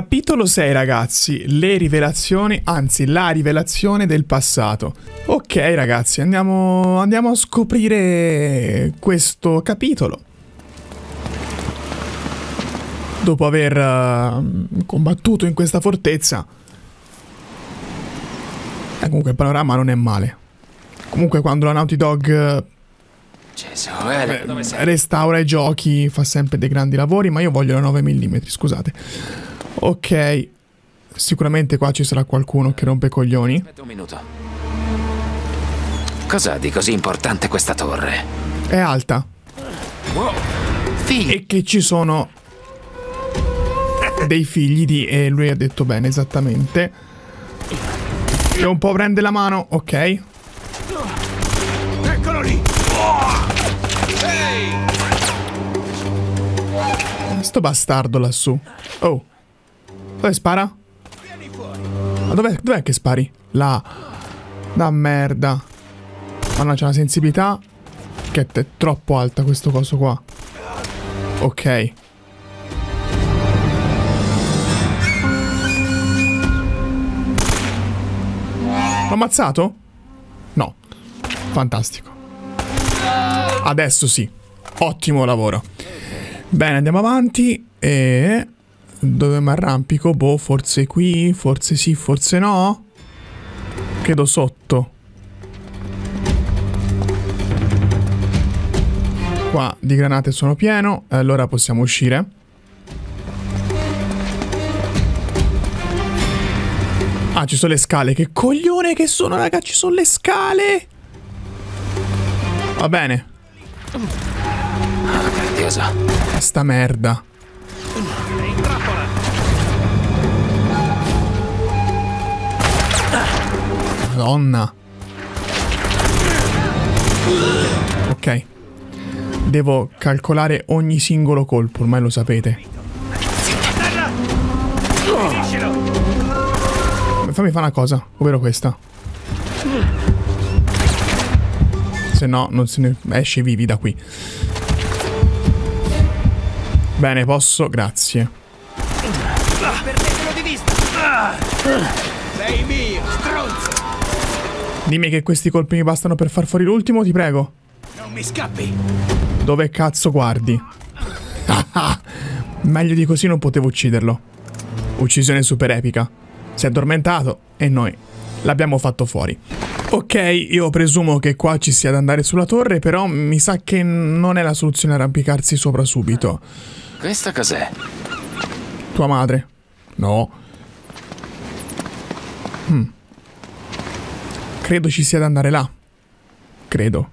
Capitolo 6 ragazzi, le rivelazioni, anzi la rivelazione del passato. Ok ragazzi, andiamo, andiamo a scoprire questo capitolo. Dopo aver uh, combattuto in questa fortezza. E comunque il panorama non è male. Comunque quando la Naughty Dog Gesù, eh, dove sei? restaura i giochi, fa sempre dei grandi lavori, ma io voglio la 9 mm, scusate. Ok, sicuramente qua ci sarà qualcuno che rompe i coglioni. Aspetta un minuto. Cos'ha di così importante questa torre? È alta Wow. Figli. e che ci sono dei figli di... E lui ha detto bene, esattamente. Che un po' prende la mano, ok. Eccolo lì! Sto bastardo lassù. Oh. Dove spara? Ma dov'è, dov'è che spari? Là. Da merda. Ma no, c'è una sensibilità che è troppo alta questo coso qua. Ok. L'ho ammazzato? No. Fantastico. Adesso sì. Ottimo lavoro. Bene, andiamo avanti e... Dove mi arrampico? Boh, forse qui, forse sì, forse no. Credo sotto. Qua di granate sono pieno, allora possiamo uscire. Ah, ci sono le scale. Che coglione che sono, raga, ci sono le scale. Va bene. Sta merda. Madonna. Ok. Devo calcolare ogni singolo colpo, ormai lo sapete. Fammi fare una cosa, ovvero questa. Se no, non se ne esce vivi da qui. Bene, posso, grazie. Perdetelo di vista! Sei mio, stronzo! Dimmi che questi colpi mi bastano per far fuori l'ultimo, ti prego. Non mi scappi! Dove cazzo guardi? Meglio di così non potevo ucciderlo. Uccisione super epica. Si è addormentato e noi l'abbiamo fatto fuori. Ok, io presumo che qua ci sia da andare sulla torre, però mi sa che non è la soluzione arrampicarsi sopra subito. Questo cos'è? Tua madre? No. Hmm. Credo ci sia da andare là. Credo.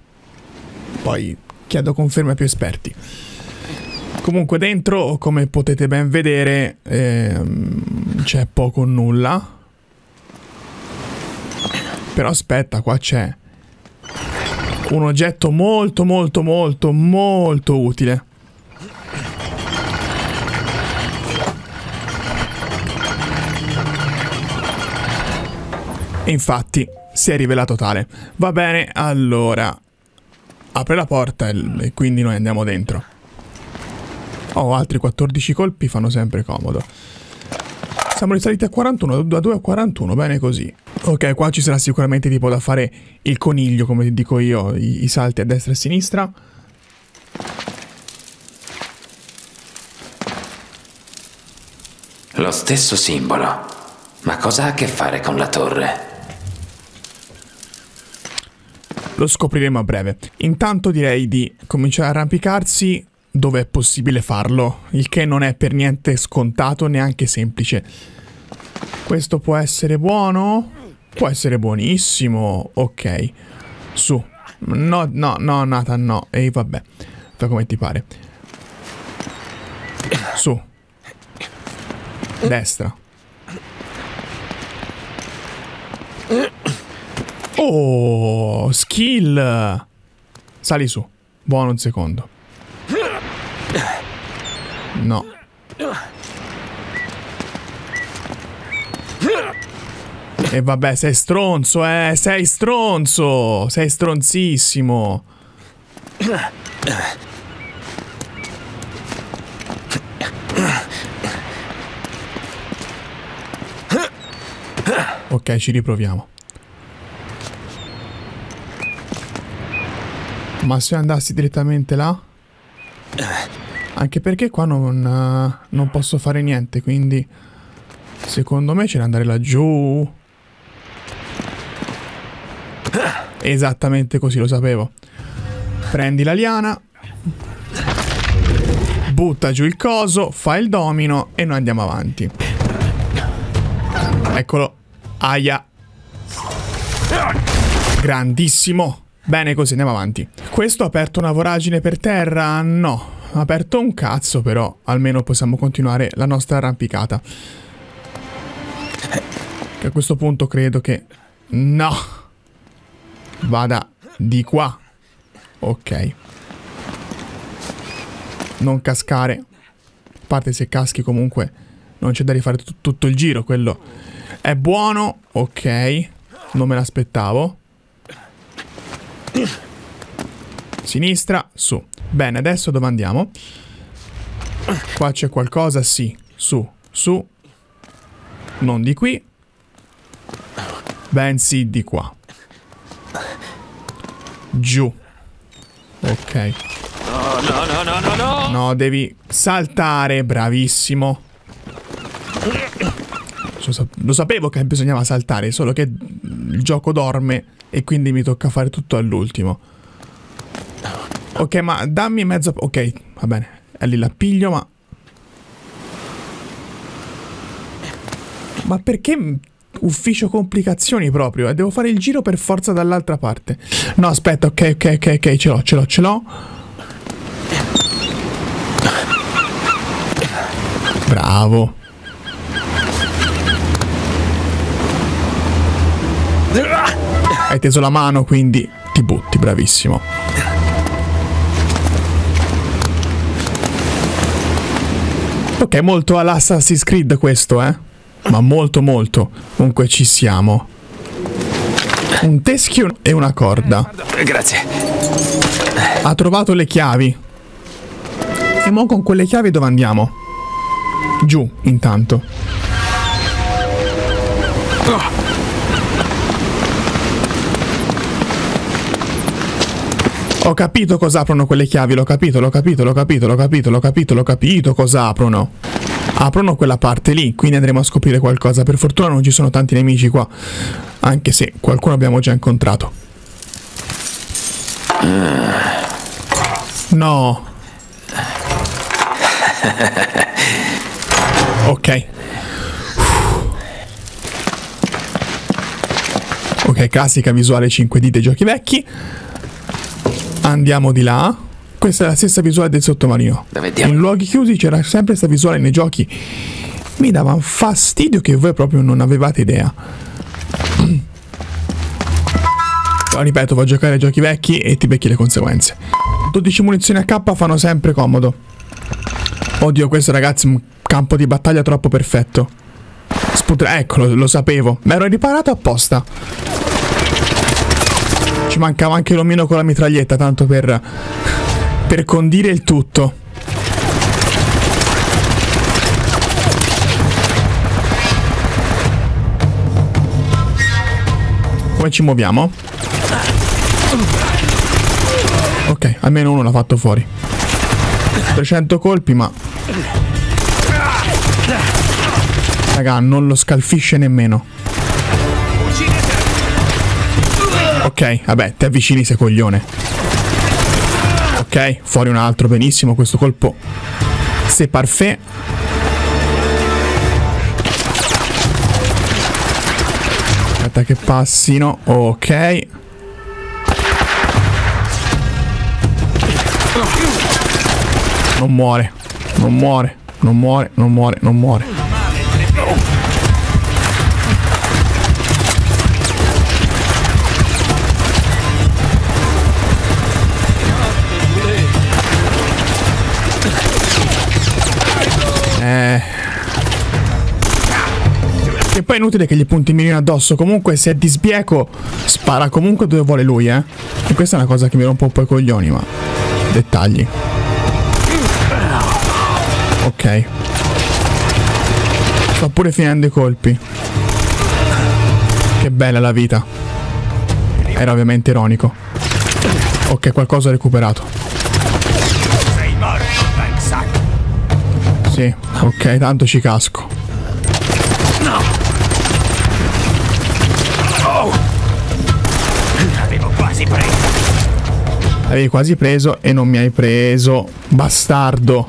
Poi chiedo conferme a più esperti. Comunque dentro, come potete ben vedere, ehm, c'è poco o nulla. Però aspetta, qua c'è un oggetto molto molto molto molto utile. E infatti si è rivelato tale. Va bene, allora. Apre la porta e, quindi noi andiamo dentro. Oh, altri 14 colpi fanno sempre comodo. Siamo risaliti a 41, da 2 a 41, bene così. Ok, qua ci sarà sicuramente tipo da fare il coniglio, come dico io, i, i salti a destra e a sinistra. Lo stesso simbolo. Ma cosa ha a che fare con la torre? Lo scopriremo a breve. Intanto direi di cominciare a arrampicarsi dove è possibile farlo, il che non è per niente scontato, neanche semplice. Questo può essere buono? Può essere buonissimo. Ok. Su. No, no, no, Nathan, no. Ehi, vabbè. Fai come ti pare. Su. Destra. Oh, skill. Sali su. Buono un secondo. No. E vabbè, sei stronzo, eh. Sei stronzo. Sei stronzissimo. Ok, ci riproviamo. Ma se andassi direttamente là? Anche perché qua non, uh, non posso fare niente, quindi... Secondo me c'è da andare laggiù. Esattamente così, lo sapevo. Prendi la liana. Butta giù il coso, fa il domino e noi andiamo avanti. Eccolo. Aia. Grandissimo. Bene, così andiamo avanti. Questo ha aperto una voragine per terra? No. Ha aperto un cazzo, però almeno possiamo continuare la nostra arrampicata. Che a questo punto credo che... No. Vada di qua. Ok. Non cascare. A parte se caschi comunque non c'è da rifare tutto il giro. Quello è buono. Ok. Non me l'aspettavo. Sinistra, su. Bene, adesso dove andiamo? Qua c'è qualcosa? Sì. Su, su. Non di qui. Bensì di qua. Giù. Ok. No, no, no, no, no, no. Devi saltare, bravissimo. Lo sapevo che bisognava saltare, solo che il gioco dorme e quindi mi tocca fare tutto all'ultimo. Ok, ma dammi mezzo... Ok, va bene. È lì la piglio, ma... Ma perché ufficio complicazioni proprio? E devo fare il giro per forza dall'altra parte. No, aspetta, ok, ok, ok, ok, ce l'ho, ce l'ho, ce l'ho. Bravo. Hai teso la mano, quindi ti butti, bravissimo. Ok, molto all'Assassin's Creed questo, eh? Ma molto molto. Comunque ci siamo. Un teschio e una corda. Grazie. Ha trovato le chiavi. E mo con quelle chiavi dove andiamo? Giù, intanto. Ho capito cosa aprono quelle chiavi, l'ho capito, l'ho capito, l'ho capito, l'ho capito, l'ho capito, l'ho capito cosa aprono. Aprono quella parte lì, quindi andremo a scoprire qualcosa. Per fortuna non ci sono tanti nemici qua, anche se qualcuno abbiamo già incontrato. No. Ok. Ok, classica visuale 5D dei giochi vecchi. Andiamo di là. Questa è la stessa visuale del sottomarino. In luoghi chiusi c'era sempre questa visuale nei giochi. Mi dava un fastidio che voi proprio non avevate idea. Però ripeto, va a giocare ai giochi vecchi e ti becchi le conseguenze. 12 munizioni a K fanno sempre comodo. Oddio, questo ragazzi è un campo di battaglia troppo perfetto. Sputra eccolo, lo sapevo. Mi ero riparato apposta. Ci mancava anche l'omino con la mitraglietta, tanto per... per condire il tutto. Come ci muoviamo? Ok, almeno uno l'ha fatto fuori. 300 colpi, ma... Raga, non lo scalfisce nemmeno. Ok, vabbè, ti avvicini sei coglione. Ok, fuori un altro, benissimo, questo colpo. C'est parfait. Aspetta che passino, ok. Non muore, non muore, non muore, non muore, non muore. Che poi è inutile che gli punti mirino addosso. Comunque, se è di sbieco, spara comunque dove vuole lui, eh. E questa è una cosa che mi rompe un po' i coglioni, ma. Dettagli. Ok. Sto pure finendo i colpi. Che bella la vita. Era ovviamente ironico. Ok, qualcosa ho recuperato. Sì, ok, tanto ci casco. L'avevo quasi preso. Avevi quasi preso e non mi hai preso. Bastardo.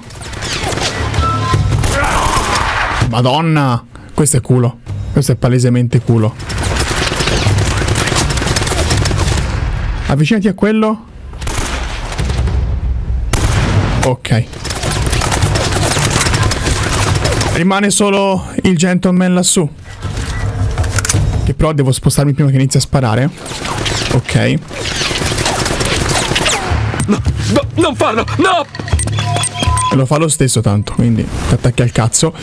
Madonna. Questo è culo. Questo è palesemente culo. Avvicinati a quello. Ok. Rimane solo il gentleman lassù. Che però devo spostarmi prima che inizi a sparare. Ok. No, non farlo! No! E lo fa lo stesso tanto, quindi ti attacchi al cazzo.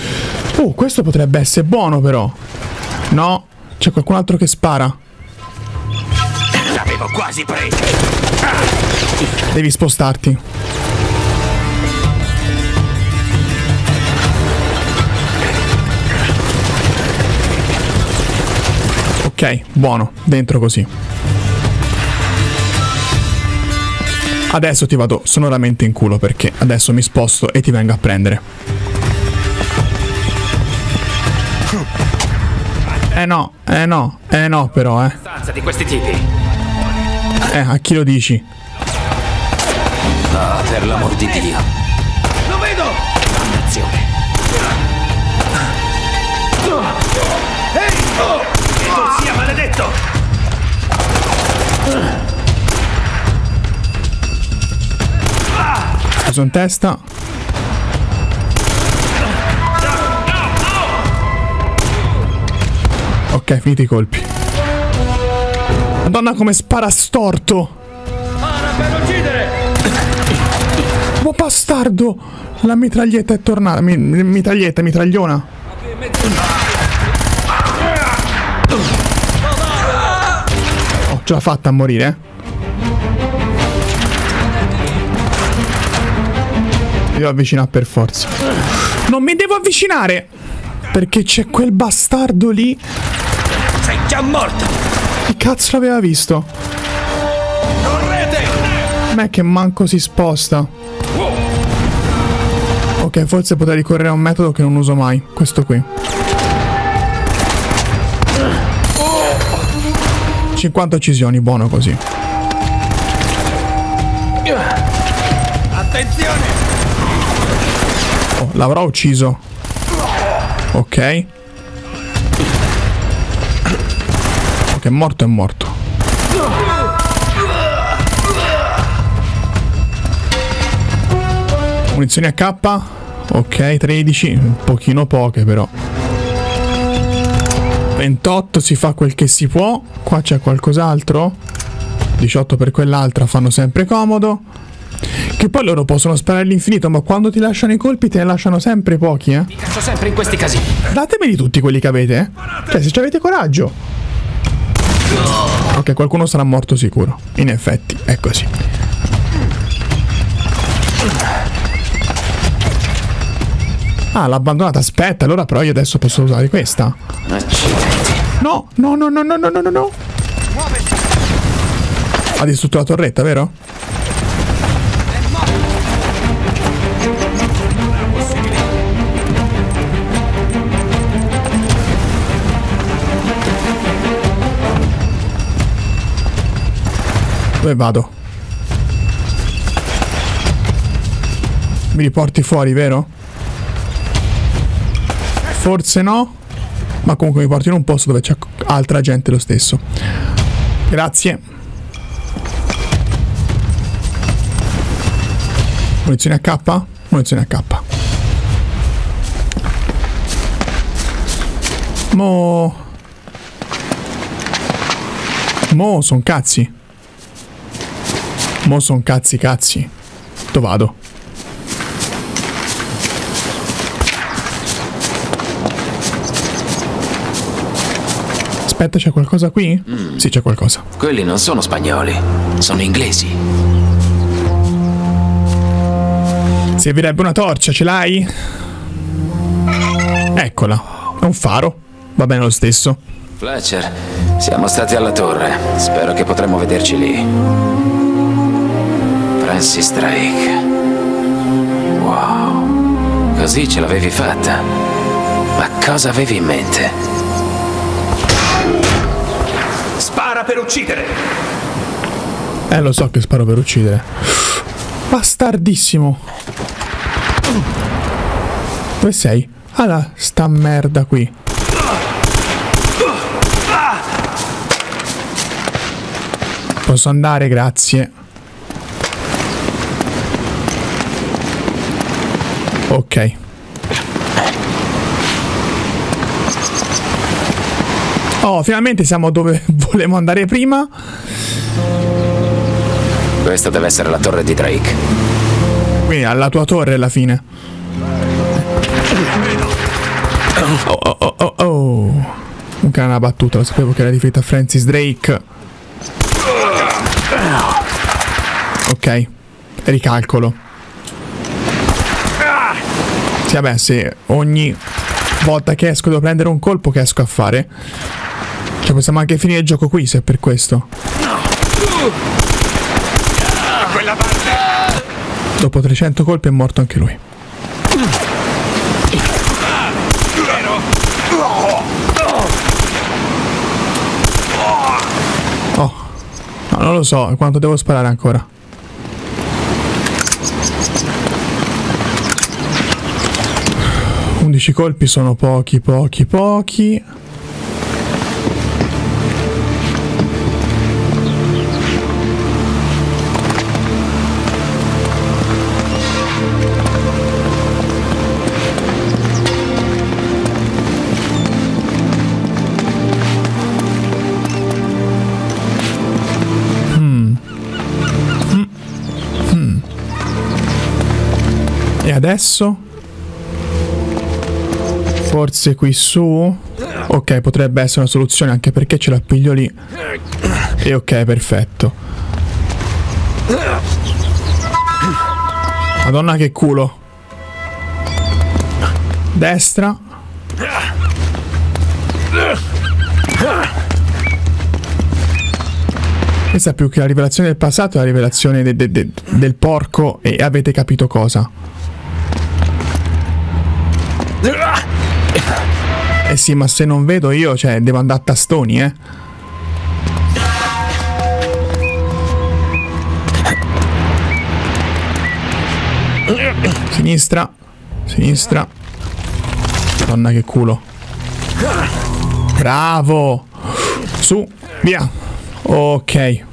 Oh, questo potrebbe essere buono però. No, c'è qualcun altro che spara. L'avevo quasi preso. Devi spostarti. Ok, buono, dentro così. Adesso ti vado sonoramente in culo perché adesso mi sposto e ti vengo a prendere. Eh no, eh no, eh no però, eh. Di questi tipi. Eh, a chi lo dici? Ah, per l'amor di Dio. Preso in testa. Ok, finiti i colpi. Madonna come spara storto! Para per uccidere! Oh bastardo! La mitraglietta è tornata. Mi, mi- mitraglietta, mitragliona. Oh, ce l'ha fatta a morire. eh. Mi devo avvicinare per forza. Non mi devo avvicinare! Perché c'è quel bastardo lì. Sei già morto! Che cazzo l'aveva visto? Correte! Me che manco si sposta. Ok, forse potrei ricorrere a un metodo che non uso mai. Questo qui. 50 uccisioni, buono così. Attenzione! Oh, l'avrò ucciso. Ok. Ok, morto è morto. Munizioni a K. Ok, 13. Un pochino poche però. 28 si fa quel che si può. Qua c'è qualcos'altro. 18 per quell'altra fanno sempre comodo. Che poi loro possono sparare all'infinito, ma quando ti lasciano i colpi te ne lasciano sempre pochi, eh? Mi caccio sempre in questi casini. Datemeli tutti quelli che avete, eh? Cioè, se ci avete coraggio. Ok, qualcuno sarà morto sicuro. In effetti, è così. Ah, l'ha abbandonata. Aspetta, allora però io adesso posso usare questa. No, no, no, no, no, no, no, no. Ha distrutto la torretta, vero? Dove vado? Mi riporti fuori, vero? Forse no. Ma comunque mi porti in un posto dove c'è altra gente lo stesso. Grazie. Munizioni a K? Munizioni a K. Mo... Mo son cazzi. Mo son cazzi cazzi. Dove vado? Aspetta, c'è qualcosa qui? Sì, c'è qualcosa. Quelli non sono spagnoli, sono inglesi. Servirebbe una torcia, ce l'hai? Eccola. È un faro. Va bene lo stesso. Fletcher, Siamo stati alla torre. Spero che potremo vederci lì. Francis Drake. Wow. Così ce l'avevi fatta. Ma cosa avevi in mente? Spara per uccidere! Eh, lo so che sparo per uccidere. Bastardissimo. Dove sei? Ah, sta merda qui. Posso andare, grazie. Ok. Oh, finalmente siamo dove volevo andare prima. Questa deve essere la torre di Drake. Quindi alla tua torre alla fine. Oh, oh, oh, oh, oh. Un cane una battuta, lo sapevo che era riferito a Francis Drake. Ok, ricalcolo. Sì, vabbè, se ogni volta che esco devo prendere un colpo che esco a fare. Cioè possiamo anche finire il gioco qui se è per questo. Dopo 300 colpi è morto anche lui. Oh, no, non lo so quanto devo sparare ancora. Undici colpi sono pochi, pochi, pochi. E adesso? Forse qui su? Ok, potrebbe essere una soluzione anche perché ce l'appiglio lì. E ok, perfetto. Madonna che culo. Destra. Questa più che la rivelazione del passato è la rivelazione de- de- de- del porco e avete capito cosa. Eh sì, ma se non vedo io, cioè, devo andare a tastoni, eh. Sinistra. Sinistra. Madonna che culo. Bravo. Su, via. Ok.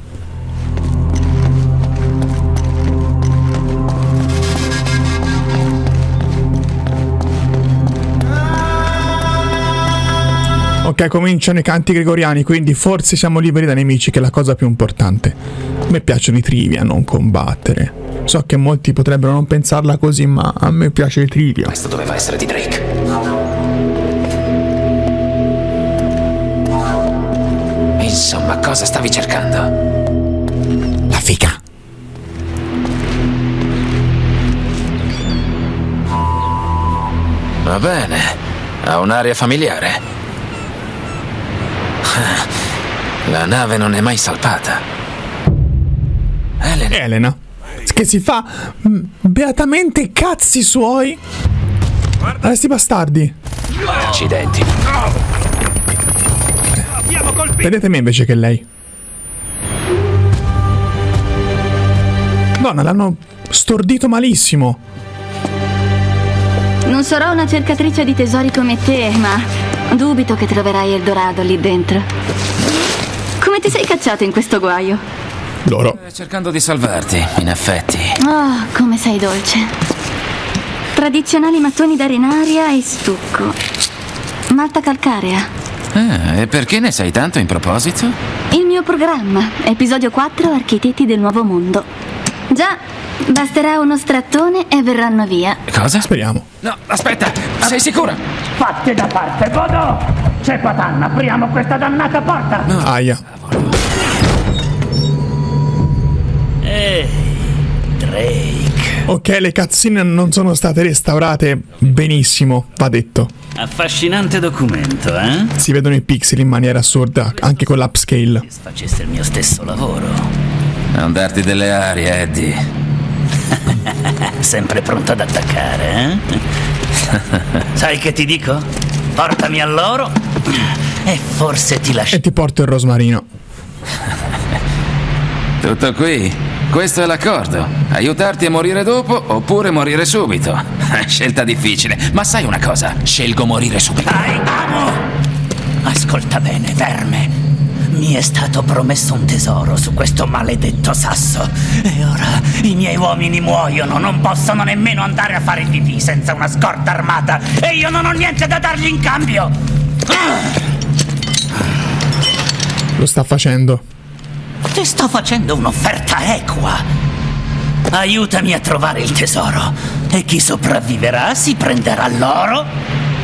Ok, cominciano i canti gregoriani, quindi forse siamo liberi da nemici, che è la cosa più importante. A me piacciono i trivia, non combattere. So che molti potrebbero non pensarla così, ma a me piace il trivia. Questo doveva essere di Drake. Insomma, cosa stavi cercando? La figa. Va bene. Ha un'aria familiare. La nave non è mai salpata. Elena, Elena. Che si fa mm, beatamente cazzi suoi. Guarda sti bastardi. accidenti. Abbiamo colpito! Vedete me invece che lei. Donna, l'hanno stordito malissimo. Non sarò una cercatrice di tesori come te, ma dubito che troverai Eldorado lì dentro. Come ti sei cacciato in questo guaio? Loro. Cercando di salvarti, in effetti. Oh, come sei dolce. Tradizionali mattoni d'arenaria e stucco. Malta calcarea. Ah, e perché ne sai tanto in proposito? Il mio programma, episodio 4, Architetti del Nuovo Mondo. Già, basterà uno strattone e verranno via. Cosa? Speriamo. No, aspetta, sei sicura? Fatti da parte, Godo! C'è Patanna, apriamo questa dannata porta! Aia. Drake. Ok, le cutscene non sono state restaurate benissimo, va detto. Affascinante documento, eh? Si vedono i pixel in maniera assurda, anche con l'upscale. Se facesse il mio stesso lavoro. Non darti delle arie, Eddie. Sempre pronto ad attaccare, eh? Sai che ti dico? Portami a loro e forse ti lascio. E ti porto il rosmarino. Tutto qui. Questo è l'accordo. Aiutarti a morire dopo oppure morire subito. Scelta difficile. Ma sai una cosa? Scelgo morire subito. Dai, amo! Ascolta bene, verme. Mi è stato promesso un tesoro su questo maledetto sasso. E ora i miei uomini muoiono, non possono nemmeno andare a fare il pipì senza una scorta armata. E io non ho niente da dargli in cambio. Lo sta facendo. Ti sto facendo un'offerta equa. Aiutami a trovare il tesoro. E chi sopravviverà si prenderà l'oro.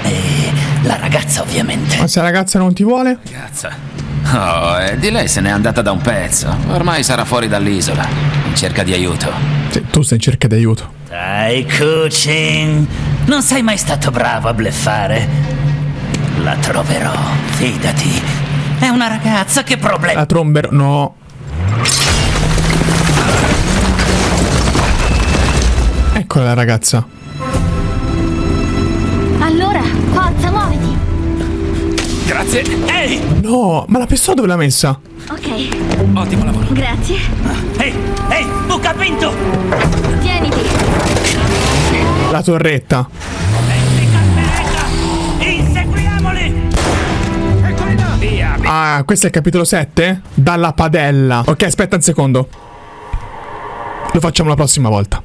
E la ragazza, ovviamente. Ma se la ragazza non ti vuole? Cazzo. Oh, Eddie, lei se n'è andata da un pezzo. Ormai sarà fuori dall'isola. In cerca di aiuto. Sì, tu sei in cerca di aiuto. Dai, Kuchin. Non sei mai stato bravo a bleffare. La troverò, fidati. È una ragazza che problemi. La tromber... No. Eccola la ragazza. Allora, forza, muoviti. Grazie. Ehi! No, ma la pistola dove l'ha messa? Ok, Ottimo lavoro. grazie. Ehi! Ehi! Bucapinto! Tieniti. La torretta. Inseguiamoli! Ah, questo è il capitolo 7? Dalla padella. Ok, aspetta un secondo. Lo facciamo la prossima volta.